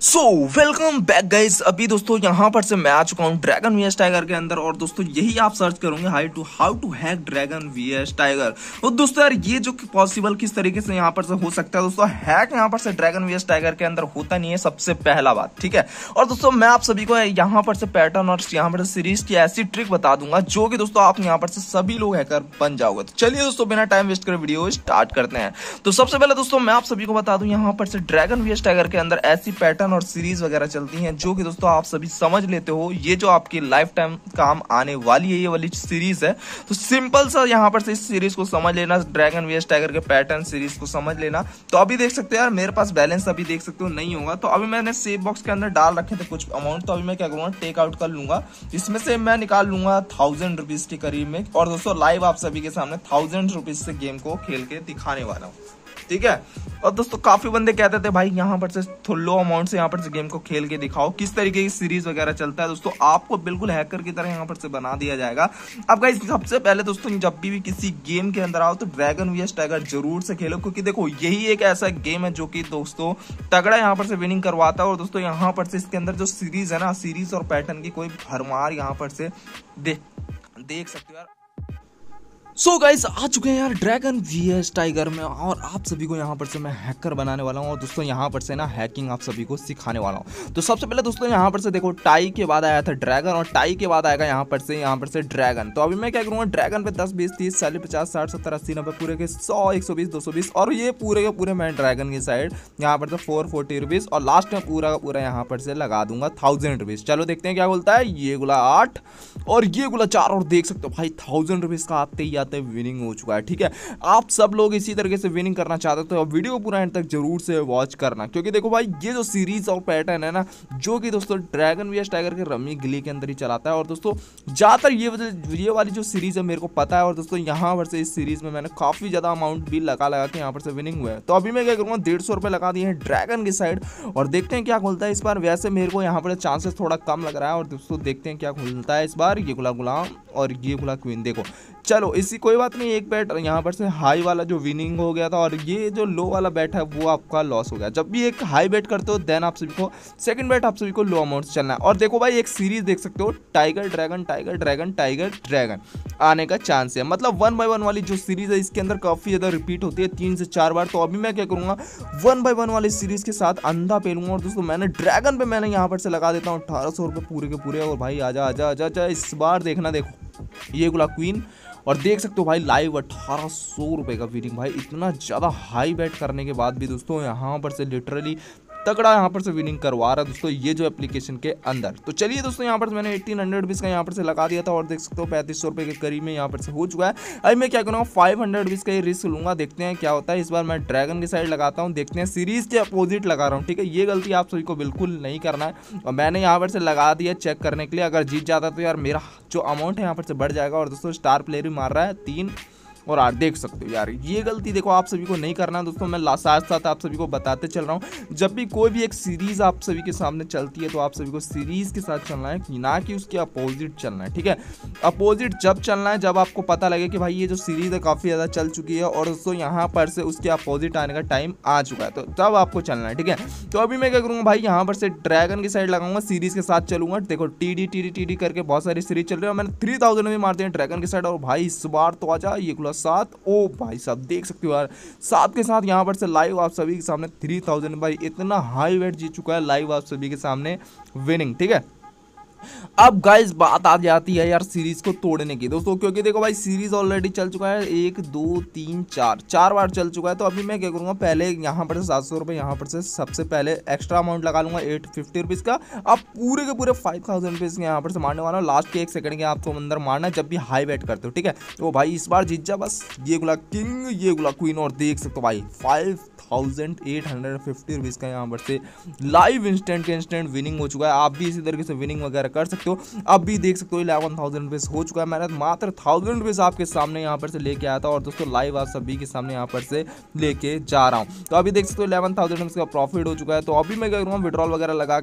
So welcome back guys अभी दोस्तों, यहाँ पर से मैं आ चुका हूँ ड्रैगन वी टाइगर के अंदर, और दोस्तों, यही आप सर्च करोगे high to how to hack dragon v tiger और दोस्तों, यार, ये जो पॉसिबल किस तरीके से यहाँ पर से हो सकता है, दोस्तों हैक यहाँ पर से ड्रैगन वी टाइगर के अंदर होता नहीं है, सबसे पहला बात, ठीक है? और दोस्तों, मैं आप सभी को यहाँ पर से पैटर्न और यहाँ पर सीरीज़ की ऐसी ट्रिक बता दूँगा, जो कि दोस्तों, आप यहाँ पर से सभी लोग हैकर बन जाओगे। तो चलिए दोस्तों, बिना टाइम वेस्ट कर वीडियो स्टार्ट करते हैं। तो सबसे पहले दोस्तों, मैं आप सभी को बता दूँ, यहाँ पर से ड्रैगन वी टाइगर के अंदर ऐसी पैटर्न और सीरीज़ वगैरह चलती हैं, जो कि दोस्तों आप सभी समझ लेते हो, ये जो आपकी लाइफ टाइम काम आने वाली है, ये वाली सीरीज़ है। तो सिंपल सा यहाँ पर से इस सीरीज़ को समझ लेना ड्रैगन वी टाइगर के पैटर्न सीरीज़ को समझ लेना। तो अभी देख सकते हो यार, मेरे पास बैलेंस अभी देख सकते हो नहीं होगा। तो अभी मैंने सेव बॉक्स के अंदर डाल रखे थे कुछ अमाउंट तो अभी मैं क्या करूँगा टेक आउट कर लूँगा। इसमें से मैं निकाल लूँगा थाउज़ेंड रुपीज़ के करीब में। और दोस्तों लाइव आप सभी के सामने थाउज़ेंड रुपीज़ से गेम को खेल के दिखाने वाला हूँ। ठीक है? और दोस्तों काफ़ी बंदे कहते थे भाई यहाँ पर से लो अमाउंट से यहाँ पर से गेम को खेल के दिखाओ। किस तरीके की सीरीज़ वगैरह चलता है? दोस्तों आपको बिल्कुल हैकर की तरह यहाँ पर से बना दिया जाएगा। अब गाइस सबसे पहले दोस्तों जब भी, भी किसी गेम के अंदर आओ तो ड्रैगन वी टाइगर ज़रूर से खेलो क्योंकि देखो यही एक ऐसा गेम है जो कि दोस्तों तगड़ा यहाँ पर से विनिंग करवाता है। और दोस्तों यहाँ पर से इसके अंदर जो सीरीज़ है ना सीरीज़ और पैटर्न की कोई भरमार यहाँ पर से देख सकते हो सो so गाइस आ चुके हैं यार ड्रैगन वी एस टाइगर में और आप सभी को यहाँ पर से मैं हैकर बनाने वाला हूँ और दोस्तों यहाँ पर से ना हैकिंग आप सभी को सिखाने वाला हूँ। तो सबसे पहले दोस्तों यहाँ पर से देखो टाई के बाद आया था ड्रैगन और टाई के बाद आएगा यहाँ पर से, यहाँ पर से ड्रैगन तो अभी मैं क्या करूँगा ड्रैगन पे दस, बीस, तीस, चालीस, पचास, साठ, सत्तर, अस्सी, नब्बे, पूरे के सौ, एक सौ बीस, दो सौ बीस और ये पूरे के पूरे मैं ड्रैगन की साइड यहाँ पर से फोर फोर्टी रुपीज़ और लास्ट में पूरा का पूरा यहाँ पर से लगा दूँगा थाउज़ेंड रुपीज़ चलो देखते हैं क्या बोलता है, ये गुला आठ और ये गुला चार और देख सकते हो भाई थाउज़ेंड रुपीज़ का आते ही आते विनिंग हो चुका है, ठीक है? आप सब लोग इसी तरीके से विनिंग करना चाहते हो तो वीडियो को पूरा एंड तक ज़रूर से वॉच करना, क्योंकि देखो भाई, ये जो सीरीज़ और पैटर्न है ना, जो कि दोस्तों ड्रैगन वी टाइगर के रमी गिली के अंदर ही चलाता है, और दोस्तों, ज़्यादातर ये ये वाली जो सीरीज़ है मेरे को पता है, और दोस्तों यहाँ पर से इस सीरीज़ में मैंने काफ़ी ज़्यादा अमाउंट भी लगा लगा के यहाँ पर से विनिंग हुआ है। तो अभी मैं क्या करूँगा, डेढ़ सौ लगा दिए हैं ड्रैगन की साइड और देखते हैं क्या खुलता है इस बार। वैसे मेरे को यहाँ पर चांसेस थोड़ा कम लग रहा है, और दोस्तों देखते हैं क्या खुलता है इस बार। ये गुलाब गुलाम और ये खुला क्वीन देखो। चलो, इसी कोई बात नहीं, एक बैट यहाँ पर से हाई वाला जो विनिंग हो गया था और ये जो लो वाला बैट है, वो आपका लॉस हो गया। जब भी एक हाई बैट करते हो देन आप सभी को सेकंड बैट आप सभी को लो अमाउंट चलना है। और देखो भाई, एक सीरीज़ देख सकते हो tiger dragon tiger dragon tiger dragon आने का चांस है। मतलब वन बाय वन वाली जो सीरीज़ है, इसके अंदर काफ़ी ज़्यादा रिपीट होती है, तीन से चार बार। तो अभी मैं क्या करूँगा वन बाय वन वाली सीरीज़ के साथ अंधा पेलूँगा और दोस्तों, मैंने ड्रैगन पे मैंने यहाँ पर से लगा देता हूँ, अठारह सौ पूरे के पूरे। और भाई, आजा आजा आजा आजा, इस बार देखना, देखो। ये गुला क्वीन और देख सकते हो भाई लाइव अठारह सौ रुपये का फीलिंग भाई, इतना ज़्यादा हाई बैट करने के बाद भी दोस्तों, यहाँ पर से लिटरली तगड़ा यहाँ पर से विनिंग करवा रहा है दोस्तों, ये जो एप्लीकेशन के अंदर। तो चलिए दोस्तों, यहाँ पर मैंने एटीन हंड्रेड का यहाँ पर से लगा दिया था और देख सकते हो, पैंतीस सौ के करीब में यहाँ पर से हो चुका है। अभी मैं क्या करूँगा फाइव हंड्रेड रुपीज़ का ये रिस्क लूँगा, देखते हैं क्या होता है। इस बार मैं ड्रैगन की साइड लगाता हूँ, देखते हैं सीरीज़ के अपोजिट लगा रहा हूँ, ठीक है? ये गलती आप सभी को बिल्कुल नहीं करना है। और मैंने यहाँ पर से लगा दिया चेक करने के लिए, अगर जीत जाता तो यार मेरा जो अमाउंट है यहाँ पर से बढ़ जाएगा। और दोस्तों स्टार प्लेयर भी मार रहा है, तीन और आप देख सकते हो यार, ये गलती देखो, आप सभी को नहीं करना दोस्तों, मैं साथ साथ आप सभी को बताते चल रहा हूँ। जब भी कोई भी एक सीरीज़ आप सभी के सामने चलती है तो आप सभी को सीरीज़ के साथ चलना है ना कि उसके अपोजिट चलना है, ठीक है? अपोजिट जब चलना है, जब आपको पता लगे कि भाई ये जो सीरीज़ है, काफ़ी ज़्यादा चल चुकी है, और दोस्तों यहाँ पर से उसके अपोजिट आने का टाइम आ चुका है तो तब आपको चलना है, ठीक है? तो अभी मैं क्या करूँगा भाई, यहाँ पर से ड्रैगन की साइड लगाऊँगा सीरीज़ के साथ चलूँगा, देखो T D T D T D करके बहुत सारी सीरीज़ चल रही है मैंने थ्री थाउज़ेंड में मारते हैं ड्रैगन की साइड और भाई इस बार तो आ जा सात। ओ भाई साहब, देख सकते हो यार साथ के साथ यहाँ पर से लाइव आप सभी के सामने थ्री थाउज़ेंड भाई, इतना हाई वेट जीत चुका है लाइव आप सभी के सामने विनिंग ठीक है? अब गाइस बात आ जाती है यार सीरीज़ को तोड़ने की। दोस्तों, क्योंकि देखो भाई सीरीज़ ऑलरेडी चल चुका है। एक, दो, तीन, चार। चार बार चल चुका है तो अभी मैं क्या करूँगा, पहले यहाँ पर से सात सौ रुपये यहाँ पर से सबसे पहले एक्स्ट्रा अमाउंट लगा लूँगा एट फिफ्टी रुपीज़ का। अब पूरे के पूरे फाइव थाउज़ेंड रुपीज़ के यहाँ पर से मारने वाला हूँ। लास्ट के एक सेकंड के आपको अंदर मारना जब भी हाई बैट करते हो, ठीक है? तो भाई, इस बार जीत जा, बस ये गुला किंग, ये गुला क्वीन और देख सकते हो भाई five thousand eight hundred fifty rupees का यहाँ पर से लाइव इंस्टेंट के इंस्टेंट विनिंग हो चुका है। आप भी इसी तरीके से विनिंग वगैरह कर सकते हो। अब भी देख सकते हो इलेवन थाउज़ेंड रुपीज़ हो चुका है। मैंने मात्र थाउज़ेंड रुपीज़ आपके सामने यहाँ पर से लेके आया था और दोस्तों लाइव आप सभी के सामने यहाँ पर से लेके जा रहा हूँ। तो अभी देख सकते हो इलेवन थाउज़ेंड का प्रॉफिट हो चुका है। तो अभी मैं क्या करूँगा विड्रॉल वगैरह लगा